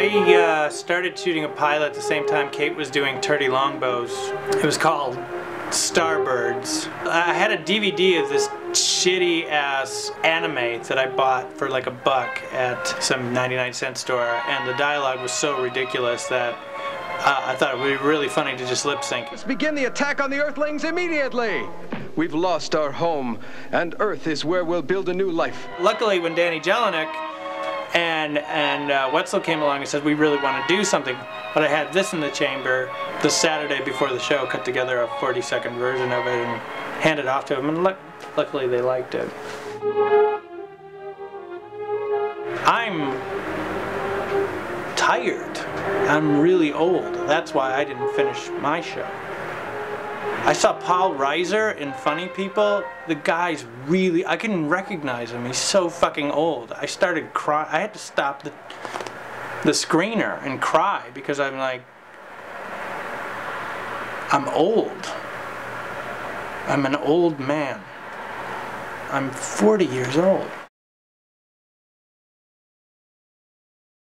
I uh, started shooting a pilot at the same time Kate was doing Turdy Longbows. It was called Starbirds. I had a DVD of this shitty ass anime that I bought for like a buck at some 99 cent store and the dialogue was so ridiculous that uh, I thought it would be really funny to just lip sync. Let's begin the attack on the Earthlings immediately. We've lost our home, and Earth is where we'll build a new life. Luckily, when Danny Jelinek and and uh, Wetzel came along and said we really want to do something, but I had this in the chamber the Saturday before the show, cut together a 40 second version of it and handed off to them, and luck luckily they liked it. I'm tired. I'm really old. That's why I didn't finish my show. I saw Paul Reiser in Funny People. The guy's really, I couldn't recognize him. He's so fucking old. I started crying. I had to stop the, the screener and cry because I'm like, I'm old. I'm an old man. I'm 40 years old.